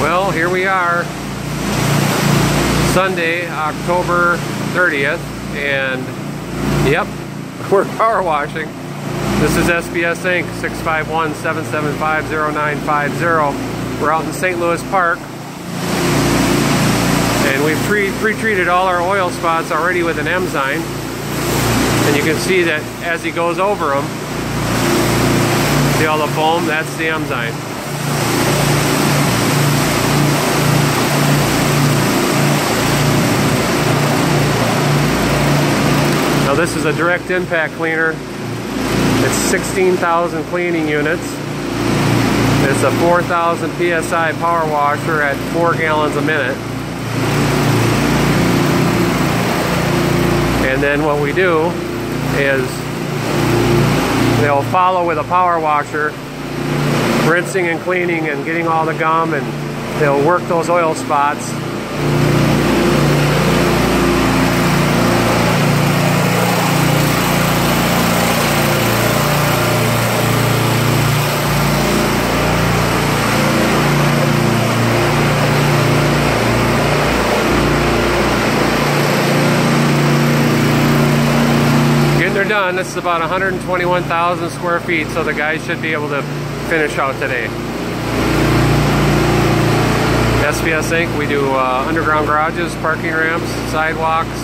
Well, here we are, Sunday, October 30th, and yep, we're power washing. This is SPS Inc. 651-775-0950. We're out in St. Louis Park, and we've pre-treated all our oil spots already with an enzyme. And you can see that as he goes over them, see all the foam? That's the enzyme. This is a direct impact cleaner. It's 16,000 cleaning units. It's a 4,000 PSI power washer at 4 gallons a minute. And then what we do is they'll follow with a power washer, rinsing and cleaning and getting all the gum and they'll work those oil spots done, this is about 121,000 square feet, so the guys should be able to finish out today. SPS Inc., we do uh, underground garages, parking ramps, sidewalks,